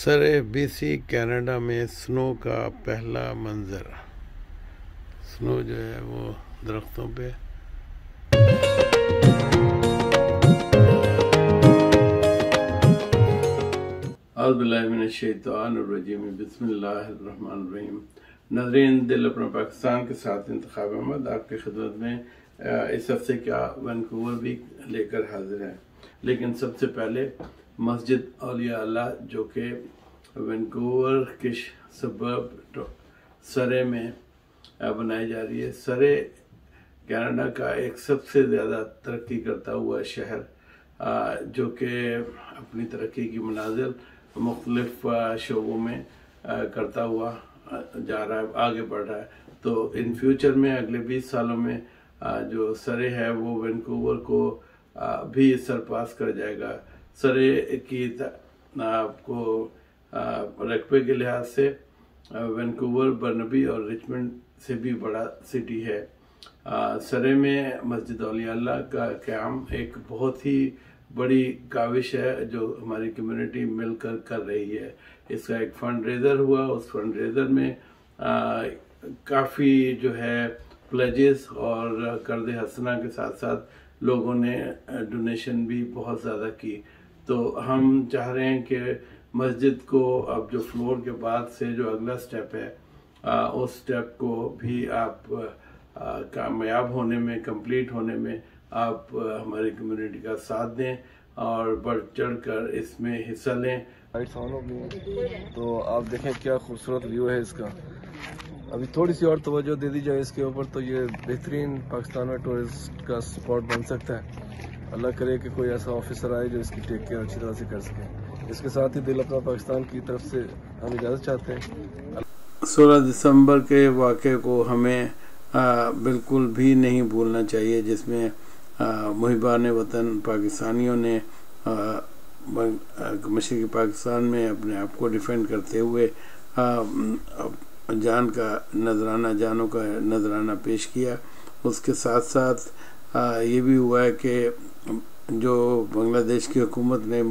Sir BC Canada में snow का पहला मंजर। स्नो जो है वो दरख्तों पे नजरीन, दिल अपना पाकिस्तान के साथ इंतखब अहमद। आपकी खिदमत में इस हफ़्ते का वनकूवर भी लेकर हाजिर है। लेकिन सबसे पहले मस्जिद अलिया अल्लाह, जो कि वैनकूवर के सबब सरे में बनाई जा रही है। सरे कनाडा का एक सबसे ज़्यादा तरक्की करता हुआ शहर जो कि अपनी तरक्की की मनाजिल मुख्तलफ शोबों में करता हुआ जा रहा है, आगे बढ़ रहा है। तो इन फ्यूचर में, अगले 20 सालों में जो सरे है, वो वैनकूवर को भी सरपास कर जाएगा। सरे की आपको रकबे के लिहाज से वैनकूवर, बर्नबी और रिचमंड से भी बड़ा सिटी है। सरे में मस्जिद अल्लाह का क्याम एक बहुत ही बड़ी काविश है जो हमारी कम्युनिटी मिलकर कर रही है। इसका एक फंड रेजर हुआ, उस फंड रेजर में काफ़ी जो है प्लेजेस और कर्द हसना के साथ साथ लोगों ने डोनेशन भी बहुत ज़्यादा की। तो हम चाह रहे हैं कि मस्जिद को अब जो फ्लोर के बाद से जो अगला स्टेप है आ, उस स्टेप को भी आप कामयाब होने में कंप्लीट होने में आप हमारी कम्युनिटी का साथ दें और बढ़ चढ़ कर इसमें हिस्सा लें। लाइट्स ऑन हो गई तो आप देखें क्या खूबसूरत व्यू है इसका। अभी थोड़ी सी और तवज्जो दे दी जाए इसके ऊपर तो ये बेहतरीन पाकिस्तान में टूरिस्ट का स्पॉट बन सकता है। अल्लाह करे कि कोई ऐसा ऑफिसर आए जो इसकी टेक केयर अच्छी तरह से कर सके। इसके साथ ही दिल अपना पाकिस्तान की तरफ़ से हम इजाज़त चाहते हैं। सोलह दिसंबर के वाक़े को हमें आ, बिल्कुल भी नहीं भूलना चाहिए जिसमें मुहिबान वतन पाकिस्तानियों ने मशरक़ी पाकिस्तान में अपने आप को डिफेंड करते हुए आ, जान का नजराना जानों का नजराना पेश किया। उसके साथ साथ आ, ये भी हुआ है कि जो बांग्लादेश की हुकूमत ने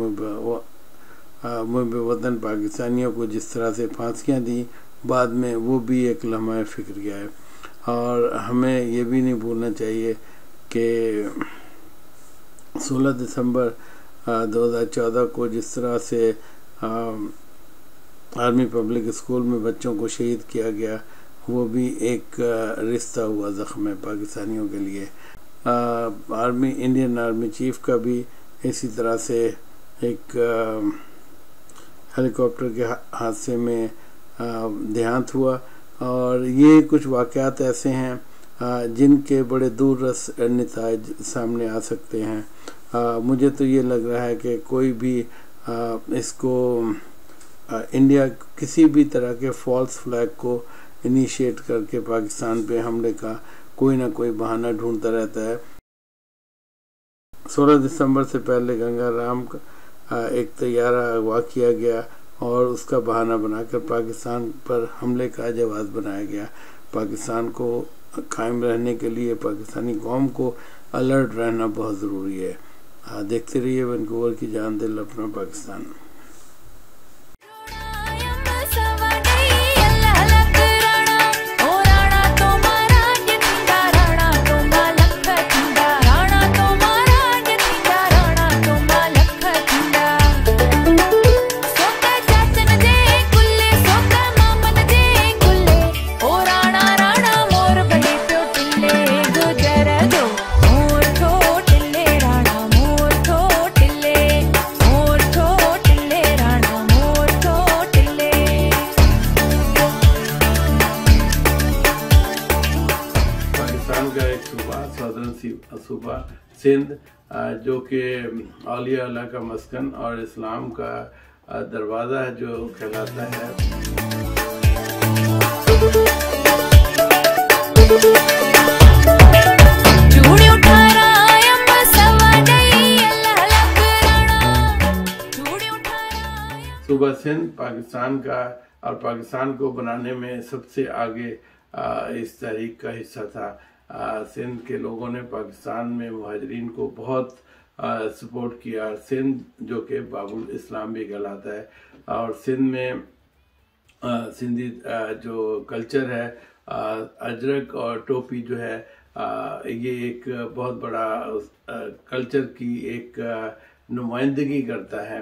वतन पाकिस्तानियों को जिस तरह से फांसियाँ दी, बाद में वो भी एक लम्हा फ़िक्र किया है। और हमें ये भी नहीं भूलना चाहिए कि 16 दिसंबर 2014 को जिस तरह से आर्मी पब्लिक स्कूल में बच्चों को शहीद किया गया, वो भी एक रिश्ता हुआ ज़ख्म है पाकिस्तानियों के लिए। आर्मी इंडियन आर्मी चीफ का भी इसी तरह से एक हेलीकॉप्टर के हादसे में देहांत हुआ। और ये कुछ वाक़ात ऐसे हैं जिनके बड़े दूर रस नतज सामने आ सकते हैं। आ, मुझे तो ये लग रहा है कि कोई भी आ, इसको आ, इंडिया किसी भी तरह के फॉल्स फ्लैग को इनिशिएट करके पाकिस्तान पे हमले का कोई ना कोई बहाना ढूंढता रहता है। 16 दिसंबर से पहले गंगा राम का एक तैयारा अगवा किया गया और उसका बहाना बनाकर पाकिस्तान पर हमले का जवाब बनाया गया। पाकिस्तान को कायम रहने के लिए, पाकिस्तानी कौम को अलर्ट रहना बहुत ज़रूरी है। देखते रहिए वैनकूवर की जान दिल अपना पाकिस्तान। जो कि अलिया अल्लाह का मस्कन और इस्लाम का दरवाज़ा है जो कहलाता है। सूबा सिंध पाकिस्तान का और पाकिस्तान को बनाने में सबसे आगे इस तहरीक का हिस्सा था। सिंध के लोगों ने पाकिस्तान में महाजरीन को बहुत सपोर्ट किया। सिंध जो कि बाबुल इस्लाम भी कहलाता है। और सिंध में सिंधी जो कल्चर है अजरक और टोपी जो है ये एक बहुत बड़ा कल्चर की एक नुमाइंदगी करता है।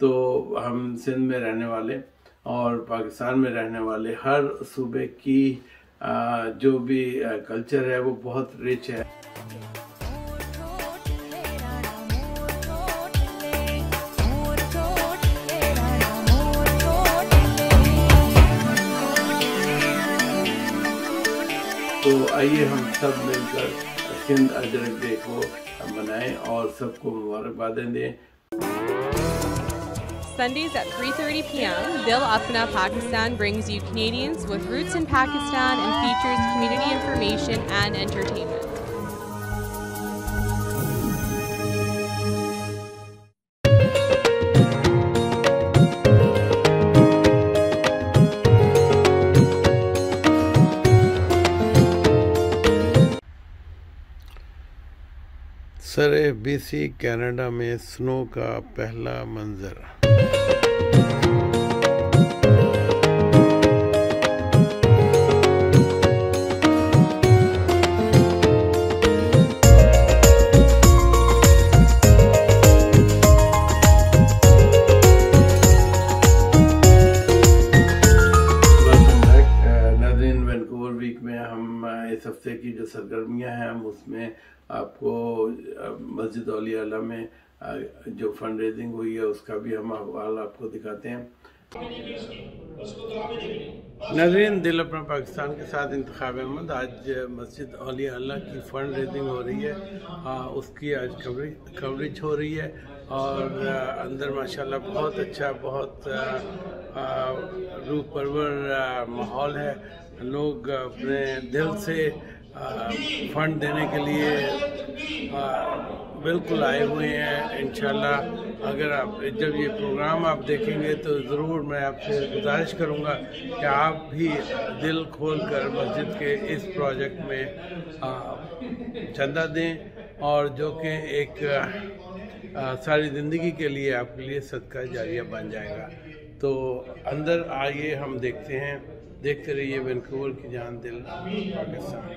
तो हम सिंध में रहने वाले और पाकिस्तान में रहने वाले हर सूबे की जो भी कल्चर है, वो बहुत रिच है। तो आइए हम सब मिलकर सिंध अजरक डे को मनाएँ और सबको मुबारकबादें दें। Sundays at 3:30 p.m., Dil Apna Pakistan brings you Canadians with roots in Pakistan and features community information and entertainment. Sir BC Canada में स्नो का पहला मंजर हैं हम उसमें आपको मस्जिद अला में जो फंड रेजिंग हुई है उसका भी हम अहवाल आपको दिखाते हैं। नजरीन दिल अपना पाकिस्तान के साथ इंतब अहमद। आज मस्जिद अल्लाह की फ़ंड रेजिंग हो रही है। आ, उसकी आज कवरेज कवरेज हो रही है और अंदर माशाल्लाह बहुत अच्छा बहुत रूह परवर माहौल है। लोग अपने दिल से फंड देने के लिए बिल्कुल आए हुए हैं इन अगर आप, जब ये प्रोग्राम आप देखेंगे तो ज़रूर मैं आपसे गुजारिश करूँगा कि आप भी दिल खोल कर मस्जिद के इस प्रोजेक्ट में चंदा दें और जो कि एक सारी ज़िंदगी के लिए आपके लिए सदका जारिया बन जाएगा। तो अंदर आइए, हम देखते हैं। देखते रहिए वैनकूवर की जान दिल पाकिस्तान।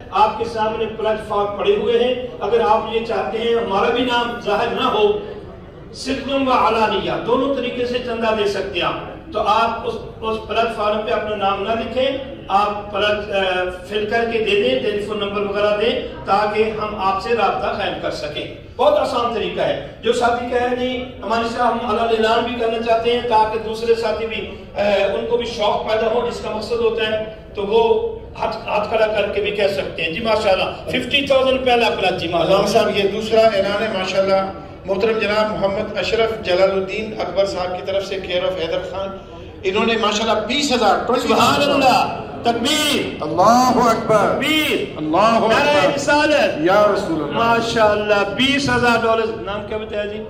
आपके सामने प्लेटफॉर्म पड़े हुए हैं। अगर आप ये चाहते हैं, हमारा भी नाम ज़ाहिर ना हो सिर्फ़ व अलानिया दोनों तरीके से चंदा दे सकते हैं आप। तो आप उस उस प्लेटफॉर्म पे अपना नाम ना लिखें, आप प्लट फिल करके दे दें टेलीफोन नंबर वगैरह दें, ताकि हम आपसे रबता कायम कर सकें। बहुत आसान तरीका है। जो साथी कह जी हमारे साथ हम अला ऐलान भी करना चाहते हैं, ताकि दूसरे साथी भी उनको भी शौक पैदा हो, जिसका मकसद होता है तो वो हाथ हाथ खड़ा करके भी कह सकते हैं। जी माशाल्लाह। फिफ्टी थाउज़ेंड पहला प्लस जी माशाल्लाह। साहब ये दूसरा ऐलान है माशाल्लाह। मोहतरम जनाब मोहम्मद अशरफ जलालुद्दीन अकबर साहब की तरफ़ से केयर ऑफ़ हैदर खान। इन्होंने माशाल्लाह बीस हज़ार तकबीर। अल्लाह अकबर। तकबीर। अल्लाह अकबर। या रसूल माशाल्लाह बीस हज़ार डॉलर नाम क्या बताया जी?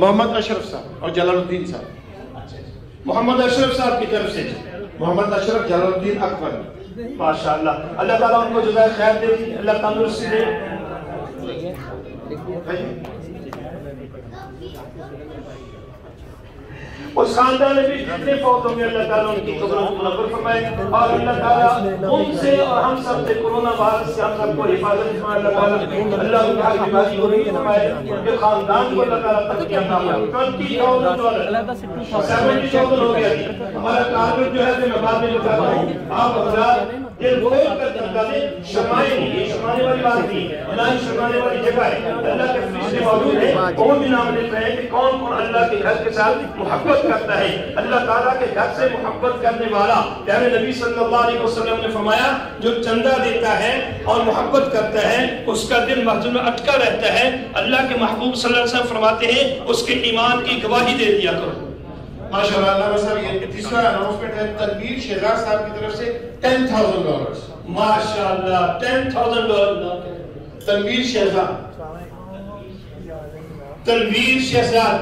मोहम्मद अशरफ साहब और जलालुद्दीन साहब। मोहम्मद अशरफ साहब की तरफ़ से। मोहम्मद अशरफ जलालुद्दीन अकबर। माशाल्लाह। अल्लाह ताला उनको जुदा खैर दे अल्लाह तंदुरुस्ती दे। उस खानदान में भी जितने फौत होंगे अल्लाह ताला उनकी कब्रों को मुनव्वर फरमाए और अल्लाह ताला उनसे और हम सबसे कोरोना वायरस से हम सबको हिफाजत फरमाए। अल्लाह ताला अल्लाह उनका बीमारी दूर फरमाए। उनके खानदान को अल्लाह ताला तक तरक्की अता फरमाए। 20000 डॉलर 70000 हो गया। हमारा टारगेट जो है मैं बाद में बताता हूँ, आप हजरात ये रोज का तनका दे शर्माए नहीं ये शर्माने वाली बात नहीं है। ना ही शर्माने वाली जगह है। अल्लाह के फरिश्ते मौजूद हैं। कौन भी नाम लेते हैं कि कौन कौन अल्लाह के घर के साथ मोहब्बत करता है। अल्लाह ताला के घर से मोहब्बत करने वाला प्यारे नबी सल्लल्लाहु अलैहि वसल्लम ने फरमाया जो चंदा देता है और मोहब्बत करता है उसका दिल मस्जिद में अटका रहता है। अल्लाह के महबूब सल्लल्लाहु अलैहि वसल्लम फरमाते हैं उसके ईमान की गवाही दे दिया करो। माशाल्लाह साहब, ये तीसरा अनाउंसमेंट तनवीर शहजाद साहब की तरफ़ से 10000 डॉलर्स माशाल्लाह 10000 डॉलर तनवीर शहजाद। तनवीर शहजाद।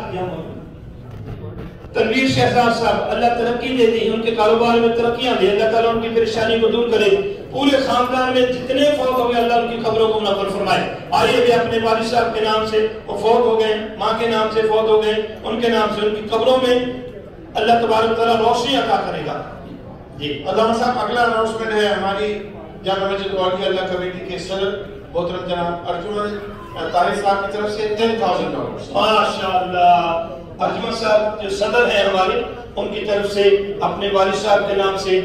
तनवीर शहजाद साहब, अल्लाह तरक्की दे दी, उनके कारोबार में तरक्कियाँ दे, अल्लाह उनकी परेशानी को दूर करे। पूरे खानदान में जितने फौत हो गए, अल्लाह उनकी खबरों को मुनवर फरमाए। आइए भी अपने वालिद साहब के नाम से, वो फौत हो गए, माँ के नाम से फौत हो गए, उनके नाम से, उनकी खबरों में अल्लाह तबारक रोशनी अदा करेगा। जी। अदान साहब अगला अनाउंसमेंट है हमारी जाना मस्जिद वाली अल्लाह कमेटी के सदर मोहतरम जनाब अर्जुन तारिक साहब की तरफ़ से टेन थाउज़ेंड डॉलर माशाल्लाह। अर्जुन साहब जो सदर है हमारे उनकी तरफ़ से अपने वालिद साहब के नाम से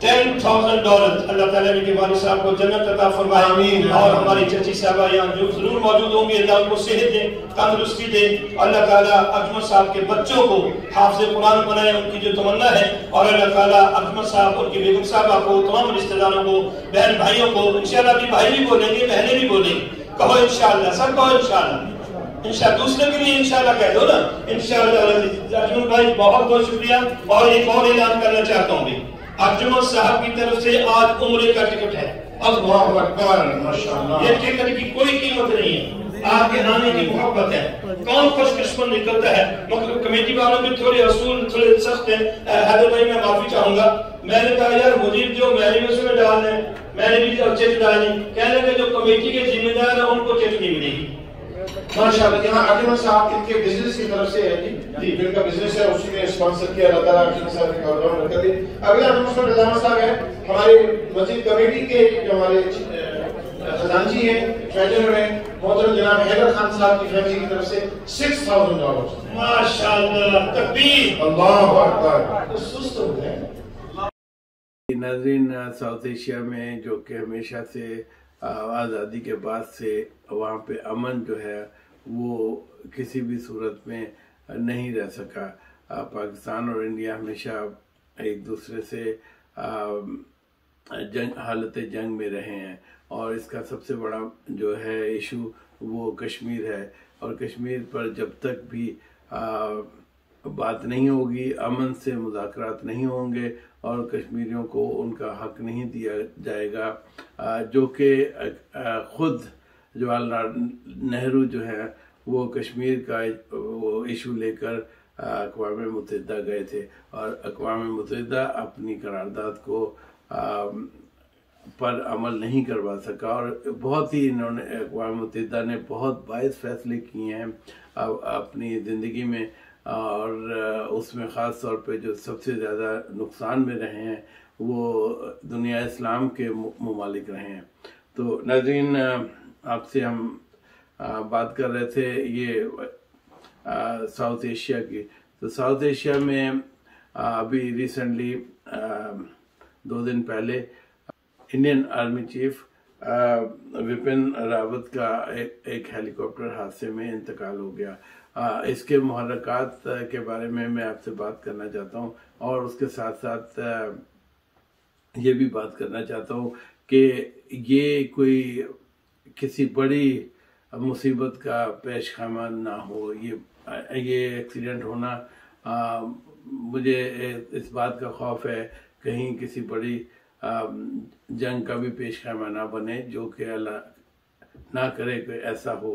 टेन थाउज़ेंड डॉलर अल्लाह ताला ने के साहब को जन्नत अता फरमाए। और हमारी चची साहबा यहाँ जो ज़रूर मौजूद होंगे। अल्लाह उनको सेहत दे तंदुरुस्ती दे। अल्लाह ताला अजमत साहब के बच्चों को हाफिज कुरान बनाए उनकी जो तमन्ना है। और अल्लाह ताला अजमत साहब उनकी बेगम साहबा को तमाम रिश्तेदारों को बहन भाइयों को इंशाल्लाह भी भाई भी बोलेंगे बहनें भी बोलेंगी। कहो इंशाल्लाह सब कहो इंशाल्लाह। इंशाल्लाह दूसरे के लिए इंशाल्लाह कह दो ना। इंशाल्लाह भाई बहुत बहुत शुक्रिया। और एक और ऐलान करना चाहता हूँ भी अर्जुन साहब की तरफ़ से आज उम्र का टिकट है। ये टिकट की कोई कीमत नहीं है। आपके आने की मोहब्बत है। कौन खुशकिस्मत निकलता है? मतलब कमेटी वालों के थोड़े असूल थोड़े सख्त हैं। हैदर भाई मैं माफ़ी चाहूँगा। मैंने कहा यार मुझे जो मैंने भी उसमें डालना है मैंने भी जो चिट डाली कहने लगे जो कमेटी के जिम्मेदार है उनको चिट नहीं मिलेगी। माशाल्लाह साहब इनके बिज़नेस की तरफ़ से है जी जी जिनका बिज़नेस है उसी में स्पॉन्सर किया अल्लाह ताला साहब के कारोबार दे अगला अनाउंसमेंट साहब है हमारे मस्जिद कमेटी के जो हमारे खजानची हैं ट्रेजरर हैं मोहतरम जनाब हैदर खान साहब की फैमिली की तरफ़ से सिक्स थाउज़ेंड डॉलर माशाल्लाह तकबीर। अल्लाह अकबर। तो सुस्त हो गए। नाजरीन साउथ एशिया में जो कि हमेशा से आज़ादी के बाद से वहाँ पे अमन जो है, वो किसी भी सूरत में नहीं रह सका। पाकिस्तान और इंडिया हमेशा एक दूसरे से जंग, हालत जंग में रहे हैं। और इसका सबसे बड़ा जो है इशू वो कश्मीर है। और कश्मीर पर जब तक भी बात नहीं होगी अमन से मुजाकरात नहीं होंगे और कश्मीरियों को उनका हक नहीं दिया जाएगा। जो कि खुद जवाहरलाल नेहरू जो है वो कश्मीर का वो इशू लेकर अकवा मुतहदा गए थे और अकवा मुतहदा अपनी करारदाद को आ, पर अमल नहीं करवा सका और बहुत ही इन्होंने अकवा मुतहदा ने बहुत बायस फैसले किए हैं अब अपनी ज़िंदगी में। और उसमें ख़ास तौर पे जो सबसे ज़्यादा नुकसान में रहे हैं वो दुनिया इस्लाम के ममालिक रहे हैं। तो नाजरीन आपसे हम बात कर रहे थे ये साउथ एशिया की। तो साउथ एशिया में अभी रिसेंटली दो दिन पहले Indian Army chief Bipin Rawat का एक, एक हेलीकॉप्टर हादसे में इंतकाल हो गया। इसके महरक़ात के बारे में मैं आपसे बात करना चाहता हूँ और उसके साथ साथ ये भी बात करना चाहता हूँ कि ये कोई किसी बड़ी मुसीबत का पेश खामा ना हो ये ये एक्सीडेंट होना आ, मुझे इस बात का खौफ है कहीं किसी बड़ी आ, जंग का भी पेश खामा ना बने जो कि अल्लाह ना करे कि ऐसा हो।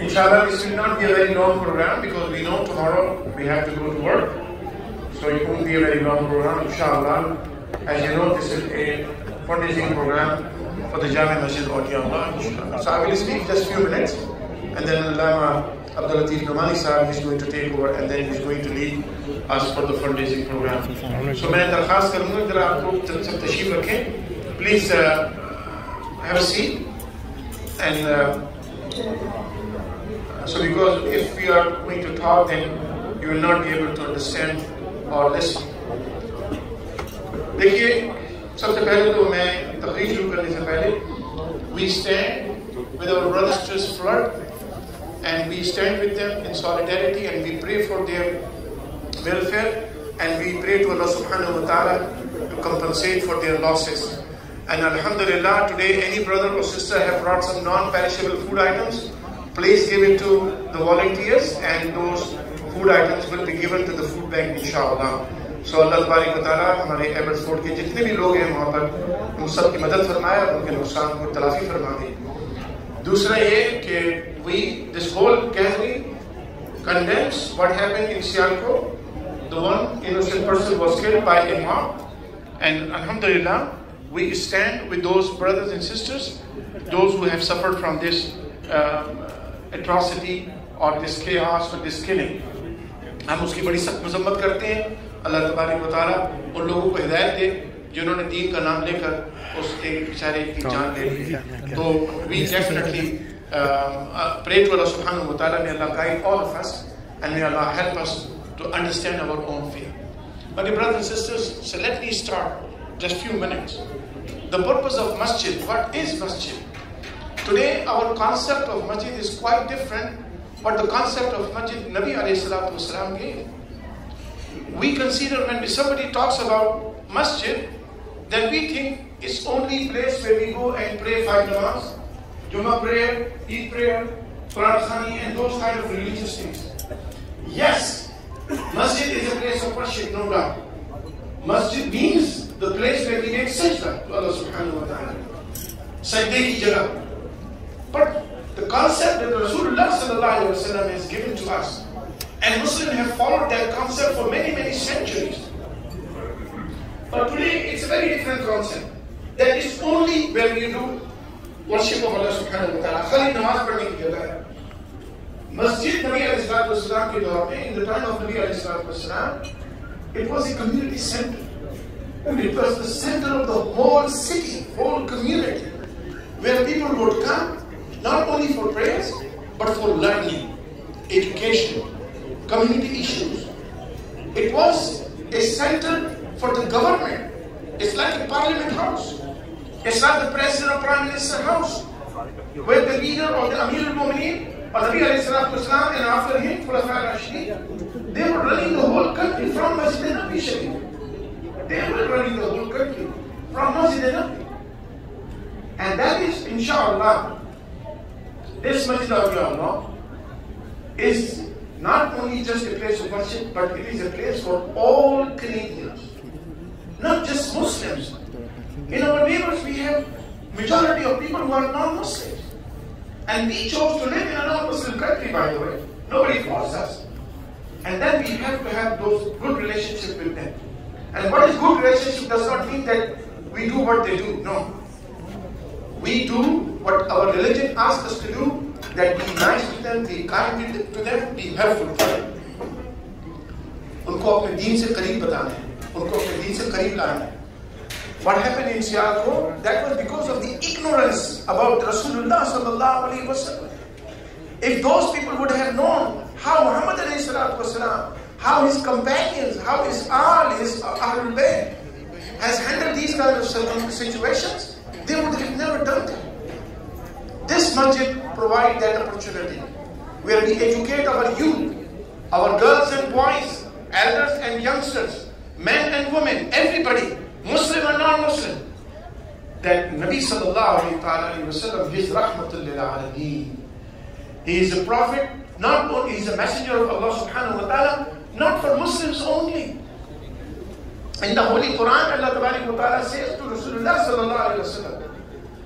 Inshallah, this will not be a very long program because we know tomorrow we have to go to work. So it won't be a very long program, inshallah. As you know, this is a fundraising program for the Jami Masjid Awliyaullah, inshallah. So I will speak just a few minutes and then Lama Abdul Latif Kamali Sahib is going to take over and then he's going to lead us for the fundraising program. So मैं दरखास्त करूंगा जरा आप लोग सब तशरीफ रखें please have a seat and uh, so because if we are going to talk then you will not be able to understand or listen. देखिए सबसे पहले तो मैं तकरीर शुरू करने से पहले we stand with our brothers to this flood and we stand with them in solidarity and we pray for their welfare and we pray to Allah subhanahu wa ta'ala to compensate for their losses. And Alhamdulillah, today any brother or sister have brought some non-perishable food items. please give it to the volunteers and those food items will be given to the food bank inshallah. So Allah तबारी मतलब हमारे Ebert के जितने भी लोग हैं वहाँ पर, उन सब की मदद फरमाया उनके नुकसान को तलाफी फरमा दी दूसरा ये कि we this whole country condemns what happened in सियाल को the one innocent person was killed by a mob and अल्हम्दुलिल्लाह we stand with those brothers and sisters those who have suffered from this atrocity और this chaos और this killing हम उसकी बड़ी सख्त मजम्मत करते हैं। अल्लाह तबारक मतलब उन लोगों को हिदायत दे, जिन्होंने दीन का नाम लेकर उस एक बेचारे की जान दे दी तो we definitely pray to Allah सुबहान ने Allah guide all of us and help us to understand our own fear but a and sisters so let start just few minutes the purpose of masjid what is masjid today our concept of masjid is quite different but the concept of masjid नबी अलैहि के we consider when somebody talks about masjid, then we think it's only place where we go and pray five namaz, Jummah prayer, Eid prayer, Quran and those kind of religious things. Yes, masjid is a place of worship, no doubt. Masjid means the place where we make sajda to Allah subhanahu wa ta'ala. Sajda ki jagah. But the concept that Rasulullah sallallahu alayhi wa sallam has given to us and Muslims have followed that concept for many, many centuries. But today it's a very different concept. That is only where we do worship of Allah subhanahu wa ta'ala. खाली नमाज पढ़ने की जगह है मस्जिद नबी अलैहिस्सलाम के दौर में in the time of Nabi अलैहिस्सलाम it was a community center. And it was the center of the whole city, whole community, where people would come not only for prayers, but for learning, education, community issues. It was a center for the government. It's like a parliament house. It's not the president or prime minister house, where the leader or the Amir al-Mu'mineen or Nabi Islam and after him, Khulafa Rashidin, they were running the whole country from Masjid Nabi Sharif. They were running the whole country from Masjid Nabi. And that is, inshallah, this Masjid of Allah is not only just a place of worship, but it is a place for all Canadians, not just Muslims. In our neighbors, we have majority of people who are non-Muslims. And we chose to live in a non-Muslim country, by the way. Nobody forced us. And then we have to have those good relationships with them. And what is good relationship does not mean that we do what they do. No. We do what our religion asks us to do, that be nice to them, be kind to them, be helpful to them. उनको अपने दीन से करीब बताना है उनको अपने दीन से करीब लाना है What happened in Sialko? That was because of the ignorance about Rasulullah sallallahu alaihi wasallam. If those people would have known how Muhammad alayhi salatu wasalam, how his companions, how his all his Ahlul Bayt has handled these kind of situations, they would have never done that. This masjid provides that opportunity where we educate our youth, our girls and boys, elders and youngsters, men and women, everybody, Muslim and non-Muslim, that Nabi sallallahu alayhi wa sallam is rahmatul lil alameen. He is a prophet, not only, he is a messenger of Allah subhanahu wa ta'ala, not for Muslims only. In the Holy Quran, Allah wa ta'ala says to Rasulullah sallallahu alayhi wa sallam,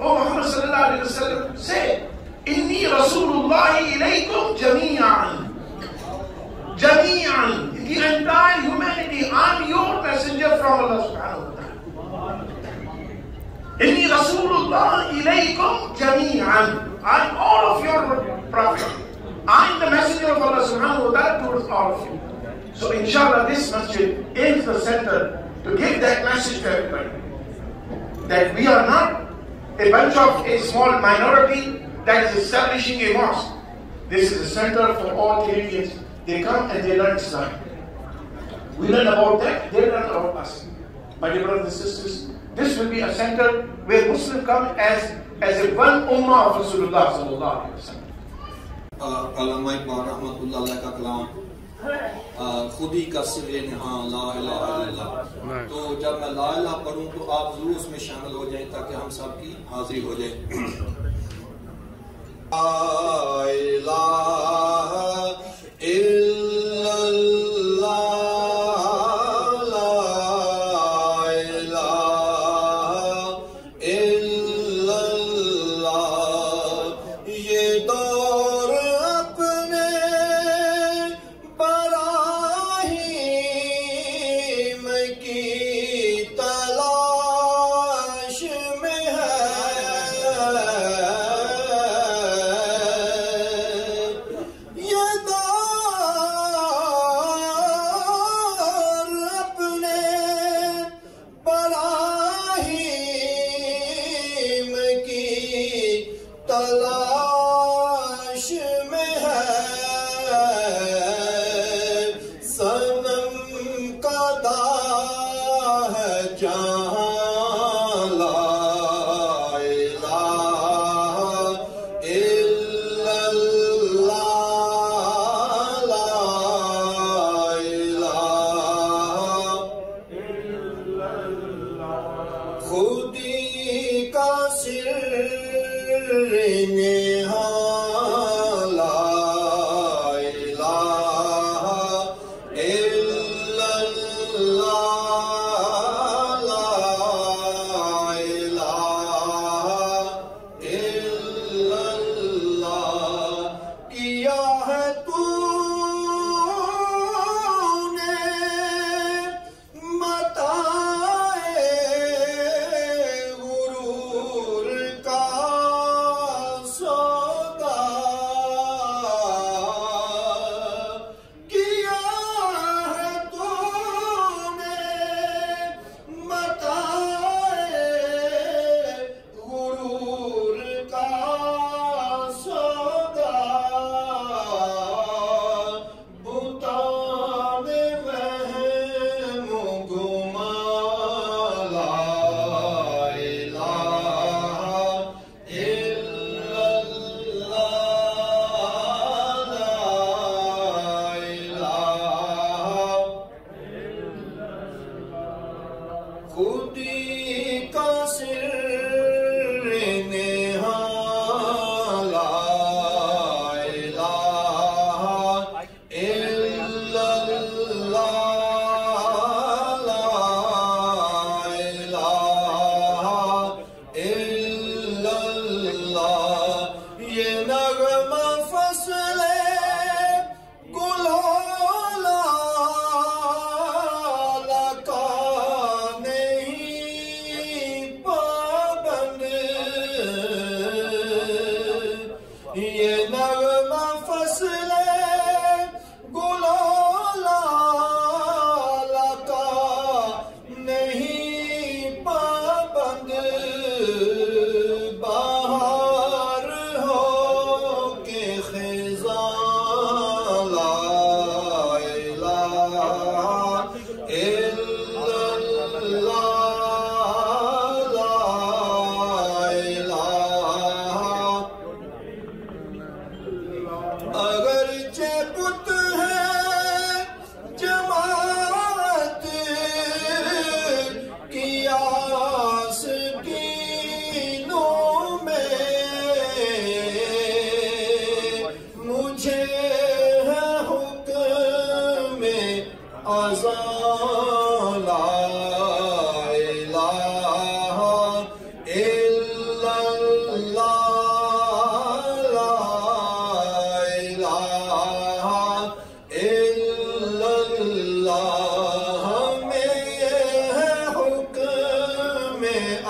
O Muhammad sallallahu alayhi wasallam said, Inni Rasulullahi ilaykum jami'an. Jami'an. The entire humanity, I'm your messenger from Allah subhanahu wa ta'ala. Inni Rasulullah ilaykum jami'an. I'm all of your prophet. I'm the messenger of Allah subhanahu wa ta'ala towards all of you. So inshallah this masjid is the center to give that message to everybody. That we are not a bunch of a small minority that is establishing a mosque. This is a center for all religions. They come and they learn Islam. We learn about that, they learn about us. My dear brothers and sisters, this will be a center where Muslims come as, as a one ummah of Rasulullah sallallahu alayhi wa खुद ही का सिर नहा ला ला ला तो जब मैं ला ला पढ़ूँ तो आप ज़रूर उसमें शामिल हो जाए ताकि हम सबकी हाजिरी हो जाए।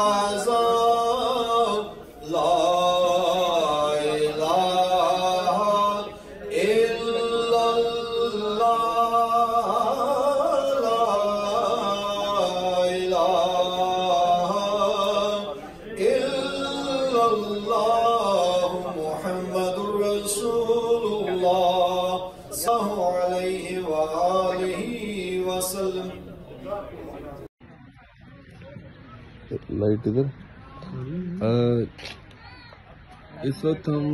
में लाइट इधर। इस वक्त हम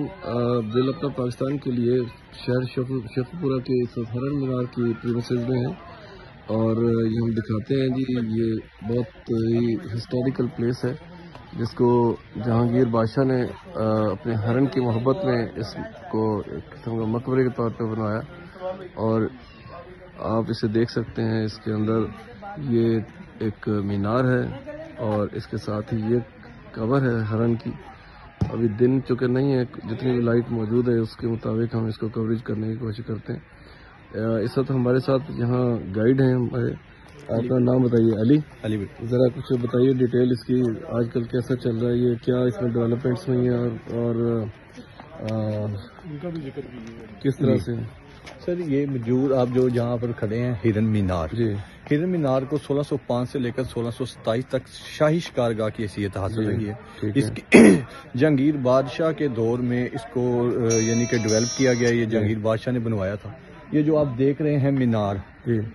दिल अपना पाकिस्तान के लिए शहर शेखपुरा के इस हरन मीनार की प्रीमिसेस में हैं। और ये हम दिखाते हैं जी ये बहुत ही हिस्टोरिकल प्लेस है जिसको जहांगीर बादशाह ने अपने हरन की मोहब्बत में इसको एक किस्म का मकबरे के तौर पर बनवाया। और आप इसे देख सकते हैं इसके अंदर ये एक मीनार है। और इसके साथ ही ये कवर है हरन की। अभी दिन चुके नहीं है जितनी भी लाइट मौजूद है उसके मुताबिक हम इसको कवरेज करने की कोशिश करते हैं। इस वक्त हमारे साथ यहाँ गाइड हैं हमारे। अपना नाम बताइए अली। अली भाई ज़रा कुछ बताइए डिटेल इसकी आजकल कैसा चल रहा है ये क्या इसमें डेवलपमेंट्स हुई है और, और आ, किस तरह से सर ये मौजूद आप जो जहाँ पर खड़े हैं हिरन मीनार। जी। हिरन मीनार को 1605 से लेकर 1627 तक शाही शिकारगाह की हैसियत हासिल रही है। इसकी जहांगीर बादशाह के दौर में इसको यानी कि डेवलप किया गया ये जहांगीर बादशाह ने बनवाया था। ये जो आप देख रहे हैं मीनार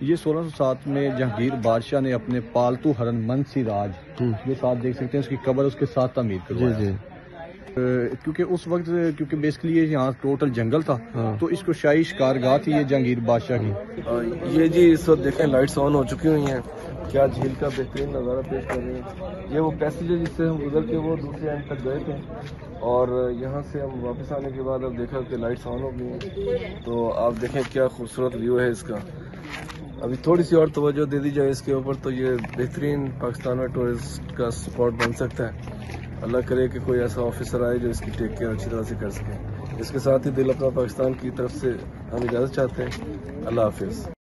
ये 1607 में जहांगीर बादशाह ने अपने पालतू हरन मनसी राज जो साथ देख सकते हैं उसकी कबर उसके साथ तमीर करवाया। क्योंकि उस वक्त क्योंकि बेसिकली ये यहाँ टोटल जंगल था हाँ। तो इसको शाही शिकारगाह थी ये जहांगीर बादशाह की। ये जी इस वक्त देखें लाइट्स ऑन हो चुकी हुई हैं। क्या झील का बेहतरीन नज़ारा पेश कर रहे हैं। ये वो पैसेज है जिससे हम गुजर के वो दूसरे एंड तक गए थे। और यहाँ से हम वापस आने के बाद अब देखा कि लाइट्स ऑन हो गई हैं। तो आप देखें क्या खूबसूरत व्यू है इसका। अभी थोड़ी सी और तवज्जो दे दी जाए इसके ऊपर तो ये बेहतरीन पाकिस्तान में टूरिस्ट का स्पॉट बन सकता है। अल्लाह करे कि कोई ऐसा ऑफिसर आए जो इसकी टेक केयर अच्छी तरह से कर सके। इसके साथ ही दिल अपना पाकिस्तान की तरफ़ से हम इजाज़त चाहते हैं। अल्लाह हाफिज़।